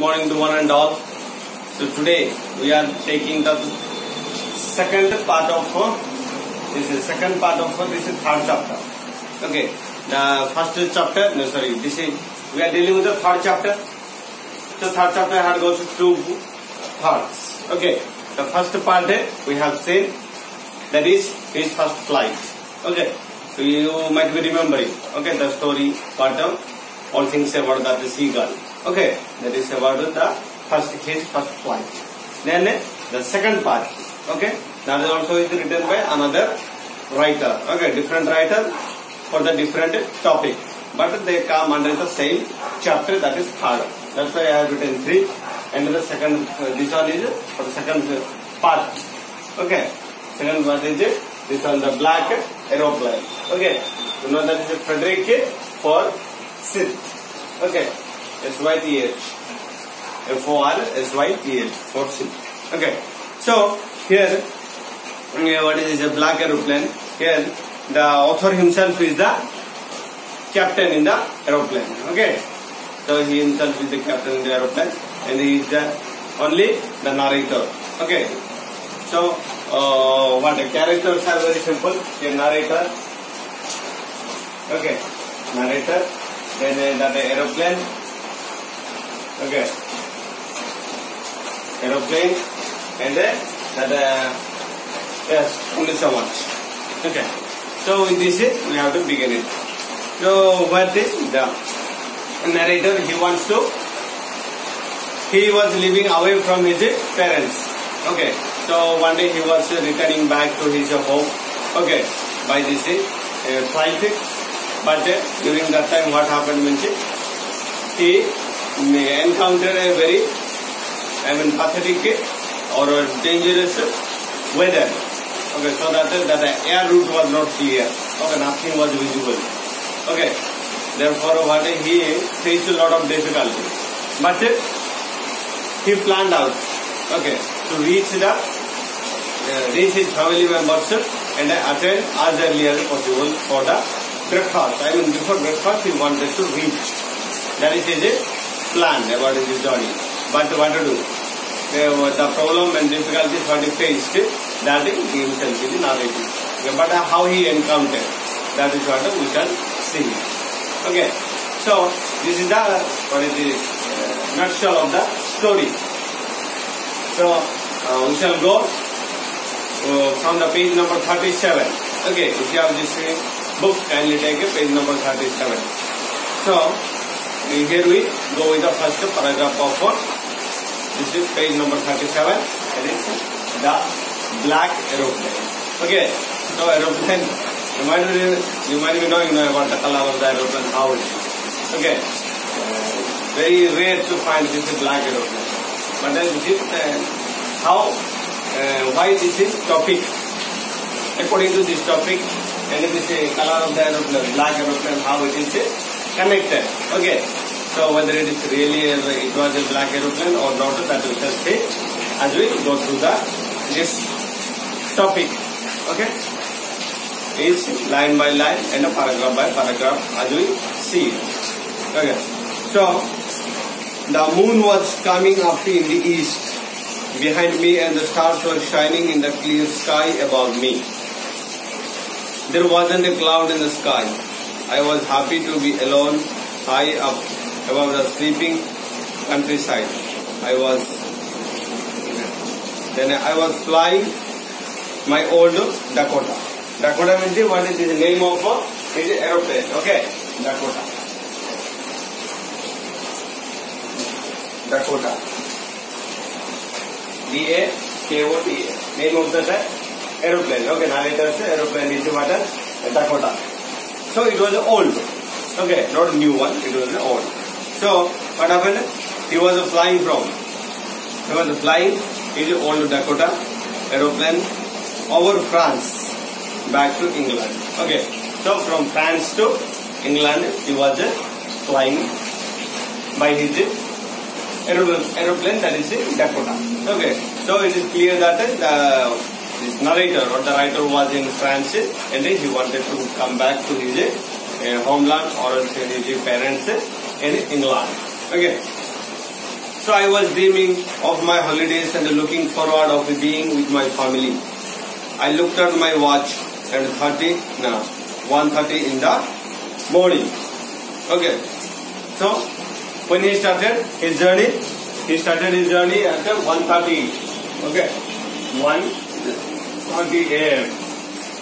morning to one and all. So today we are taking the second part of this is second part of this is third chapter. Okay, the first chapter no sorry this is we are dealing with the third chapter. So third chapter had goes two parts. Okay, the first part we have seen that is his first flight. Okay, so you might be remembering. Okay, the story part of all things about that the seagull. Okay, that is about the first case, first flight. Then the second part. Okay, that is also is written by another writer. Okay, different writer for the different topic, but they come under the same chapter. That is third. That's why I have written three. And the second, uh, this one is for the second part. Okay, second part is. This one the black aeroplane. Okay, you know that is Frederick for Sith. Okay, S Y T H. F O R S Y T H Forsyth. Okay, so here what is a black aeroplane? Here the author himself is the captain in the aeroplane. Okay, so he himself is the captain in the aeroplane, and he is the only the narrator. Okay, so uh, what the characters are very simple. A narrator. Okay, narrator. Then uh, that aeroplane. Okay, aeroplane, and then that uh, yes, only so much. Okay, so in this way we have to begin it. So what is the narrator? He wants to. He was living away from his parents. Okay, so one day he was returning back to his home. Okay, by this uh, flight. But uh, during that time, what happened means he encountered a very, I mean, pathetic or a dangerous weather. Okay, so that that the air route was not clear. Okay, nothing was visible. Okay, therefore what he faced a lot of difficulty. But he planned out. Okay, to reach the uh, reach his family members and attend as early as possible for the breakfast. I mean, before breakfast, he wanted to reach. That is his plan about his journey. But what to do? Uh, the problem and difficulties what he faced, that he himself is narrating. But how he encountered, that is what we shall see. Okay, so this is the what is the uh, nutshell of the story. So uh, we shall go uh, from the page number 37. Okay, if you have this book, kindly take it, page number 37. So here we go with the first paragraph of uh, this is page number 37. It is the black aeroplane. Okay, so aeroplane. You might be you might be knowing about the color of the aeroplane, how it is. Okay, uh, very rare to find this black aeroplane. But then this is uh, how uh, why this is topic. According to this topic, and this is color of the aeroplane, black aeroplane, how it is connected. Okay. So whether it is really it was a black aeroplane or not, that we shall see as we go through the this topic. Okay. Is line by line and a paragraph by paragraph as we see. Okay. So the moon was coming up in the east behind me and the stars were shining in the clear sky above me. There wasn't a cloud in the sky. I was happy to be alone, high up above the sleeping countryside. I was then I was flying my old Dakota. Dakota means the what is the name of a is aeroplane. Okay, Dakota. Dakota. D A K O T A. Name of the aeroplane. Okay, narrator say aeroplane is what Dakota. So it was old. Okay, not new one. It was old. So what happened? He was flying from. He was flying in old Dakota aeroplane over France back to England. Okay, so from France to England he was flying by his aeroplane aeroplane that is Dakota. Okay, so it is clear that the this narrator or the writer was in France and he wanted to come back to his uh, homeland or his parents in England. Okay. So I was dreaming of my holidays and looking forward of being with my family. I looked at my watch and 30, no, 1.30 in the morning. Okay. So when he started his journey, he started his journey at 1.30. Okay. 1.30 a.m.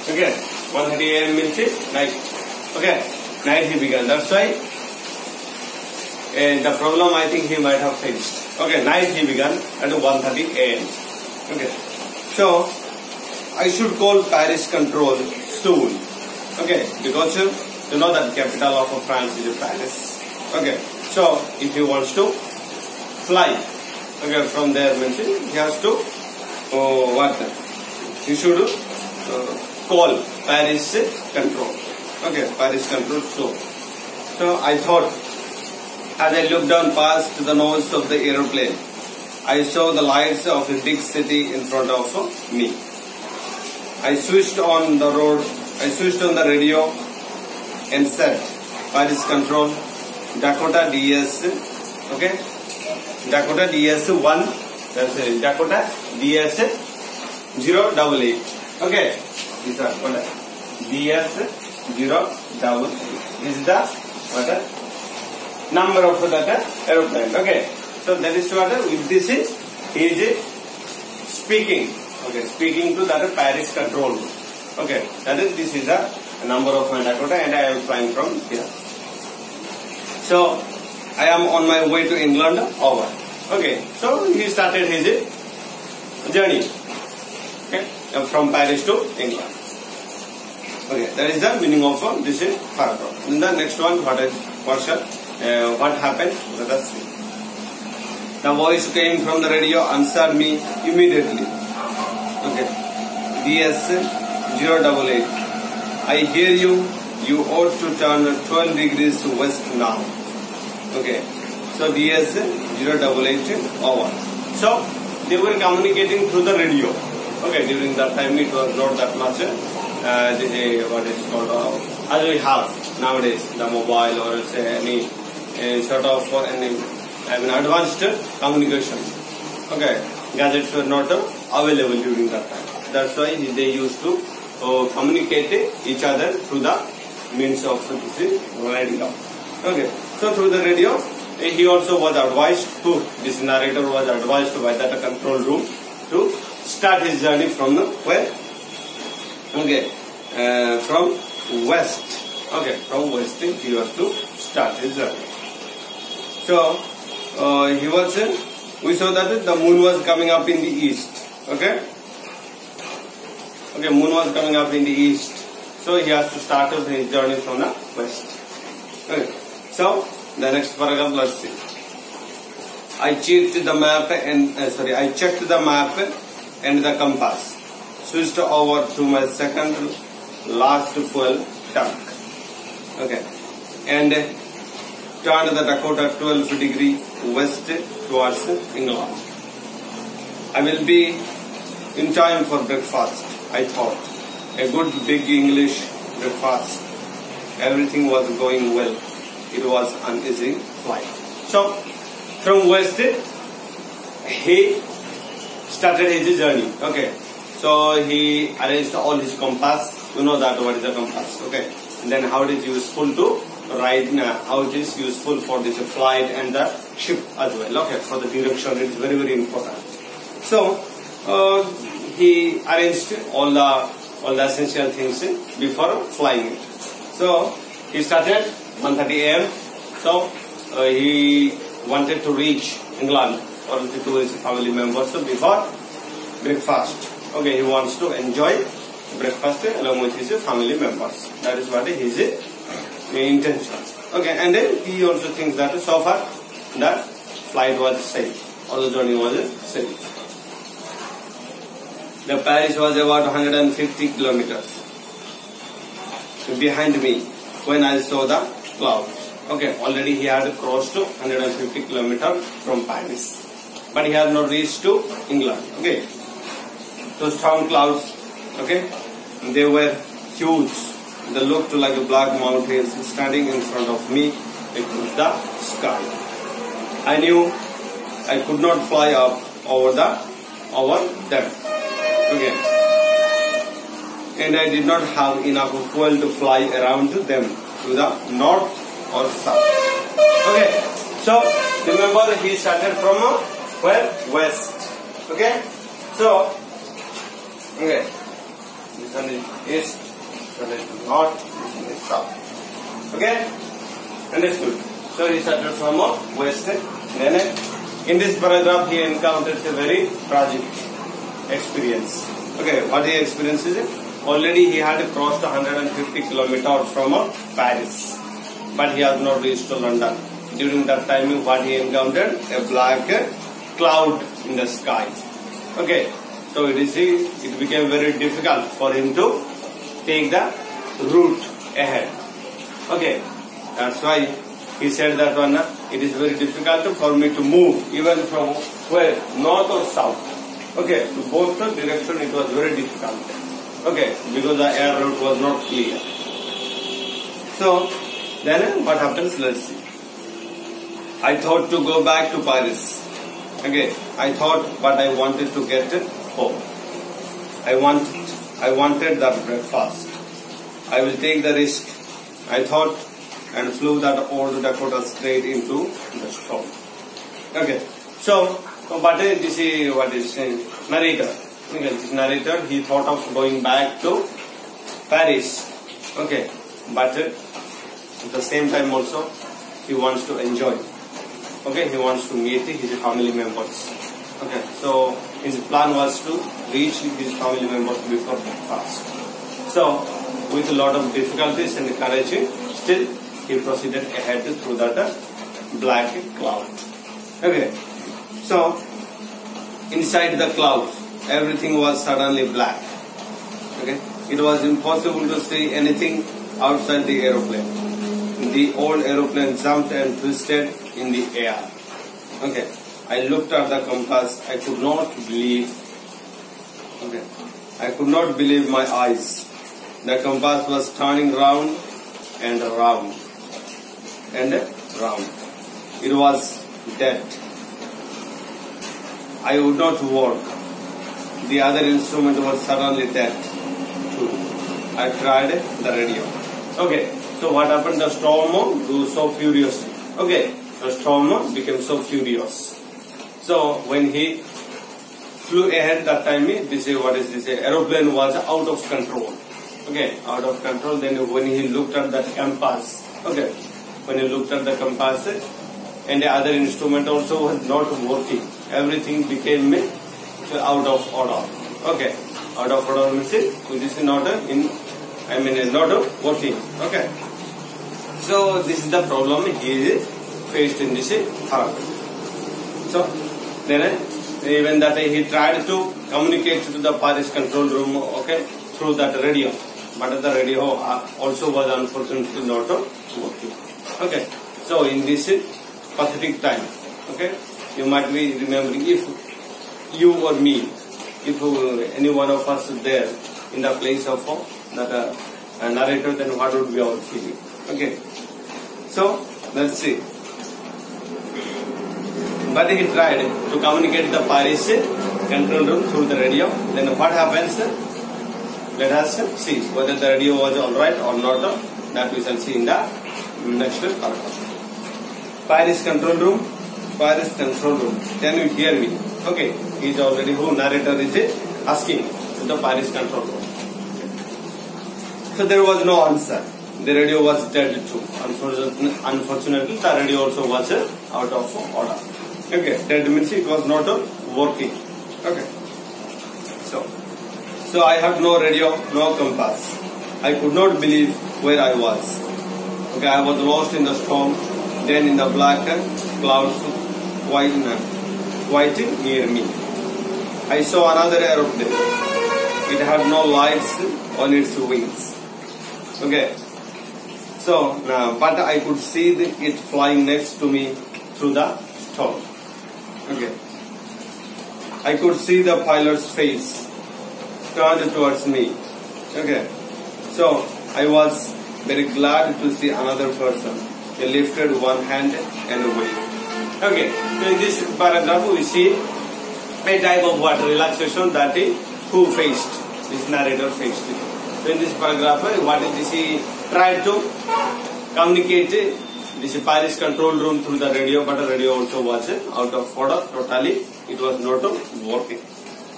Okay. 1.30 a.m. means it, night. Okay. Night he began. That's why and the problem I think he might have faced. Okay, night he began at 1.30 a.m. Okay, so I should call Paris control soon. Okay, because you know that the capital of France is Paris. Okay, so if he wants to fly, okay, from there means he has to oh, what? He should uh, call Paris control. Okay, Paris control soon. So I thought as I looked down past the nose of the aeroplane, I saw the lights of a big city in front of me. I switched on the road, I switched on the radio and said, Paris control, Dakota DS, okay? Dakota DS 1, uh, that's it, Dakota DS 088, okay? These are what? DS 088. This is the what? Number of that aeroplane. Okay. So that is what with this is he is uh, speaking. Okay, speaking to that Paris control. Okay, that is this is the number of my Dakota and I am flying from here. So I am on my way to England over. Okay, so he started his uh, journey. Okay, uh, from Paris to England. Okay, that is the meaning of this is paragraph. In the next one, what is what shall uh, what happened? Let us see. The voice came from the radio, answered me immediately. Okay. DS 088. I hear you. You ought to turn 12 degrees west now. Okay. So DS 088 over. So they were communicating through the radio. Okay. During that time it was not that much. Uh, what is called uh, as we have nowadays the mobile or say any a sort of for an I mean advanced communication. Okay, gadgets were not available during that time. That's why they used to uh, communicate each other through the means of this radio. Okay, so through the radio, he also was advised to this narrator was advised by that control room to start his journey from the where? Okay, uh, from west. Okay, from west he was to start his journey. So uh, he was in, we saw that the moon was coming up in the east. Okay. Okay, moon was coming up in the east. So he has to start his journey from the west. Okay. So the next paragraph, let's see. I checked the map and uh, sorry, I checked the map and the compass. Switched over to my second last fuel tank. Okay, and turned the Dakota 12 degree west towards England. I will be in time for breakfast, I thought. A good big English breakfast. Everything was going well. It was an easy flight. So, from west, he started his journey. Okay. So, he arranged all his compass. You know that what is a compass. Okay. And then how it is useful to right now how it is useful for this flight and the ship as well. Okay for the direction it is very very important. So uh, he arranged all the all the essential things before flying it. So he started 1:30 a.m so uh, he wanted to reach england or to his family members so before breakfast. Okay he wants to enjoy breakfast along with his family members. That is what his intentions. Okay, and then he also thinks that so far the flight was safe, or the journey was safe. The Paris was about 150 kilometers behind me when I saw the clouds. Okay, already he had crossed 150 kilometers from Paris, but he had not reached to England. Okay, those strong clouds. Okay, they were huge they looked like a black mountains standing in front of me. It was the sky. I knew I could not fly up over the over them. Okay. And I did not have enough fuel to fly around them to the north or south. Okay. So remember he started from uh, where? West. Okay. So okay. This one is east, is north, this one is south. Okay. Understood. So he started from uh, west. Then uh, in this paragraph he encounters a very tragic experience. Okay, what he experiences it? Already he had crossed 150 kilometers from uh, Paris, but he has not reached to London. During that time, what he encountered? A black cloud in the sky. Okay, so it is it became very difficult for him to take the route ahead. Okay, that's why he said that one. It is very difficult for me to move even from where north or south. Okay, to both the direction it was very difficult. Okay, because the air route was not clear. So then what happens? Let's see. I thought to go back to Paris. Okay, I thought, but I wanted to get home. I wanted, I wanted that breakfast. I will take the risk. I thought and flew that old Dakota straight into the storm. Okay, so but uh, this is what is uh, narrator. Okay, this narrator he thought of going back to Paris. Okay, but uh, at the same time also he wants to enjoy. Okay, he wants to meet his family members. Okay, so his plan was to reach his family members before breakfast. So, with a lot of difficulties and courage, still he proceeded ahead through that uh, black cloud. Okay, so inside the clouds, everything was suddenly black. Okay, it was impossible to see anything outside the aeroplane. The old aeroplane jumped and twisted in the air. Okay, I looked at the compass. I could not believe. Okay, I could not believe my eyes. The compass was turning round and round and round. It was dead. I would not work. The other instrument was suddenly dead too. I tried the radio. Okay, so what happened? The storm grew so furiously. Okay, the storm became so furious. So when he flew ahead that time, this is what is this? Aeroplane was out of control. Okay, out of control. Then when he looked at the compass, okay, when he looked at the compass, and the other instrument also was not working. Everything became uh, out of order. Okay, out of order means this is not in, I mean not working. Okay, so this is the problem he faced in this therapy. So then even that he tried to communicate to the Paris control room, okay, through that radio, but the radio uh, also was unfortunately not working. Okay, so in this pathetic time, okay, you might be remembering if you or me, if uh, any one of us there in the place of uh, that uh, narrator, then what would be our feeling? Okay, so let's see. But he tried to communicate the Paris control room through the radio. Then what happens? Let us see whether the radio was alright or not. That we shall see in the next paragraph. Paris control room. Paris control room. Can you hear me? Okay. He is already who narrator is asking the Paris control room. So there was no answer. The radio was dead too. Unfortunately, unfortunately the radio also was out of order. Okay, dead means it was not working. Okay. So, so I had no radio, no compass. I could not believe where I was. Okay, I was lost in the storm, then in the black clouds quite, quite near me. I saw another aeroplane. It had no lights on its wings. Okay. So, uh, but I could see the, it flying next to me through the storm. Okay. I could see the pilot's face turned towards me. Okay. So I was very glad to see another person. He lifted one hand and waved. Okay, so in this paragraph we see a type of what relaxation that he who faced, this narrator faced. So in this paragraph, what this? He tried to communicate this is Paris control room through the radio, but the radio also was out of order totally. It was not working.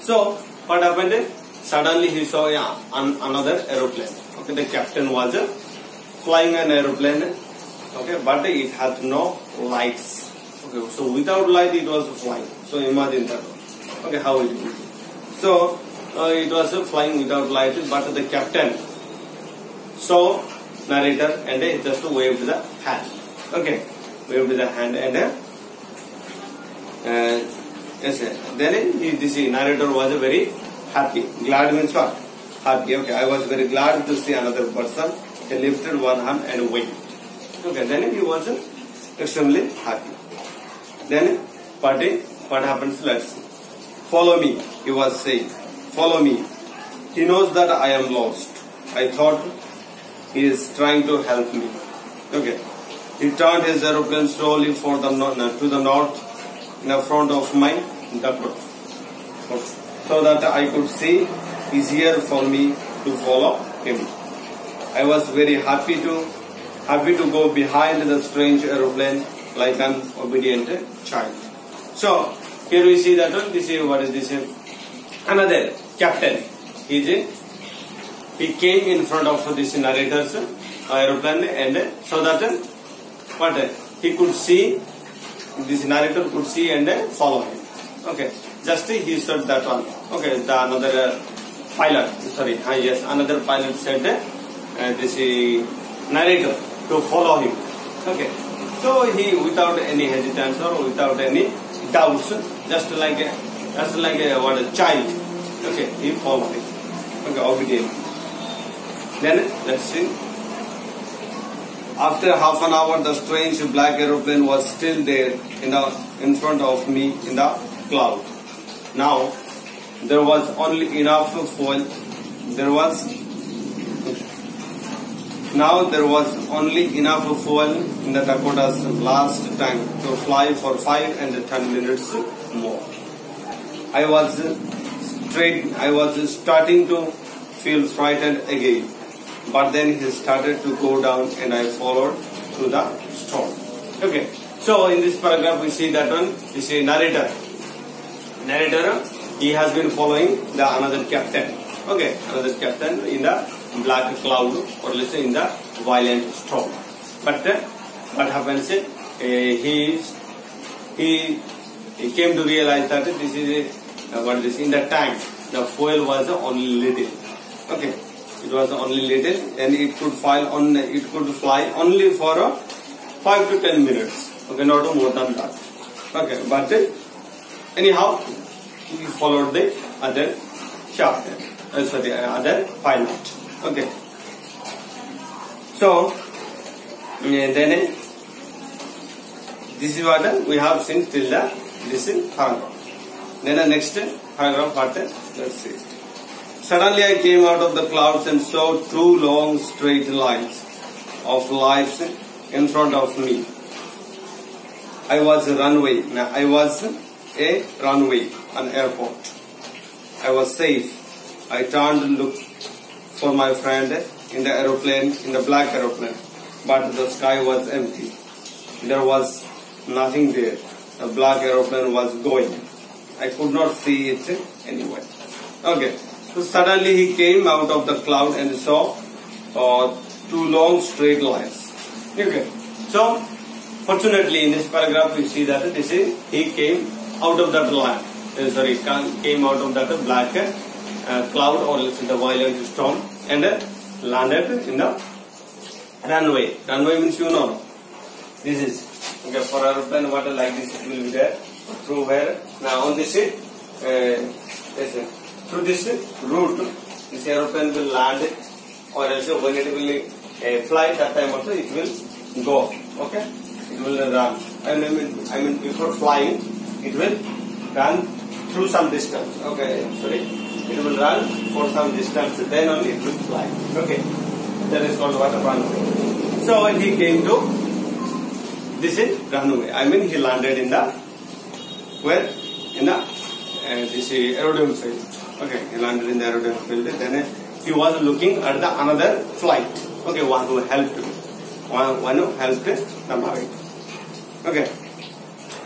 So what happened? Suddenly he saw a, an, another aeroplane. Okay, the captain was flying an aeroplane. Okay, but it had no lights. Okay, so without light it was flying. So imagine that. Okay, how it be. So uh, it was flying without light, but the captain saw narrator and uh, just waved the hand. Okay, waved the hand and uh, uh, yes, then uh, this narrator was very happy. Glad means what? Happy. Okay, I was very glad to see another person. He lifted one hand and waved. Okay, then he was uh, extremely happy. Then uh, what happens? Let's see. Follow me, he was saying. Follow me. He knows that I am lost. I thought he is trying to help me. Okay. He turned his aeroplane slowly for the to the north in front of my Dakota. So that I could see easier for me to follow him. I was very happy to happy to go behind the strange aeroplane like an obedient child. So here we see that one. This is what is this? Another captain. He is he came in front of this narrator's aeroplane and so that what he could see this narrator could see and follow him. Okay, just he said that one. Okay, the another uh, pilot. Sorry, uh, yes, another pilot said uh, this uh, narrator to follow him. Okay, so he without any hesitance or without any doubts, just like a, just like a, what a child. Okay, he followed him. Okay, obedient. Then let's see. After half an hour, the strange black aeroplane was still there in the in front of me in the cloud. Now there was only enough fuel. There was now there was only enough fuel in the Dakota's last tank to fly for five and ten minutes more. I was straight. I was starting to feel frightened again. But then he started to go down and I followed through the storm. Okay. So in this paragraph we see that one, we see narrator. Narrator, he has been following the another captain. Okay, another captain in the black cloud or let's say in the violent storm. But uh, what happens is uh, he, he he came to realize that this is uh, what is in the tank the fuel was only little. Okay, it was only little and it could fly on it could fly only for uh, five to ten minutes. Okay, not more than that. Okay, but anyhow he followed the other captain. Uh, sorry, uh, other pilot. Okay. So then uh, this is what we have seen till the this paragraph. Then the next paragraph uh, let's see. Suddenly I came out of the clouds and saw two long straight lines of lights in front of me. I was a runway. I was a runway, an airport. I was safe. I turned and looked for my friend in the aeroplane, in the black aeroplane, but the sky was empty. There was nothing there. The black aeroplane was going. I could not see it anywhere. Okay. So suddenly he came out of the cloud and saw uh, two long straight lines. Okay. So fortunately in this paragraph we see that this is he came out of that line. Uh, sorry, came out of that black uh, cloud or let's say the violent storm and uh, landed in the runway. Runway means you know. This is okay for aeroplane water like this it will be there through where now on this uh, listen, through this route this aeroplane will land or else when it will uh, fly that time also it will go okay? It will run. I mean I mean before flying it will run through some distance okay? Sorry. It will run for some distance then only it will fly okay? That is called water runway. So when he came to this is runway. I mean, he landed in the where? In the uh, this is aerodrome field. Okay, he landed in the aerodrome field. Then he was looking at the another flight. Okay, one who helped, one, one who helped the. Okay,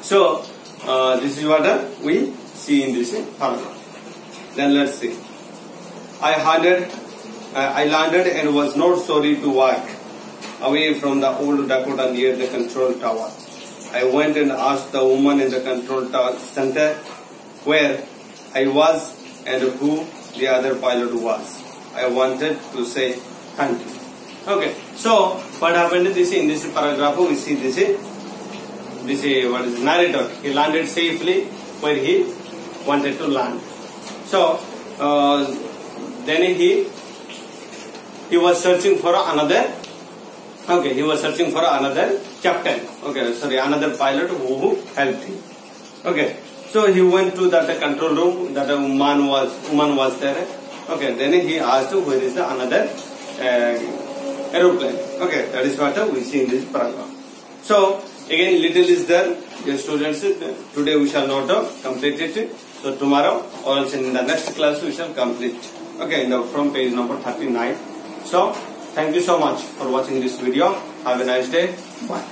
so uh, this is what we see in this paragraph. Then let's see. I landed, uh, I landed and was not sorry to walk away from the old Dakota near the control tower. I went and asked the woman in the control tower center where I was and who the other pilot was. I wanted to say thank you. Okay, so what happened is this in this paragraph we see this this what is narrator. He landed safely where he wanted to land. So uh, then he he was searching for another Okay, he was searching for another captain. Okay, sorry, another pilot who helped him. Okay, so he went to that control room. That woman was woman was there. Okay, then he asked where is the another uh, aeroplane. Okay, that is what we see in this paragraph. So again, little is there. Dear students, today we shall not complete it. So tomorrow or else in the next class we shall complete. Okay, now from page number 39. So Thank you so much for watching this video. Have a nice day. Bye.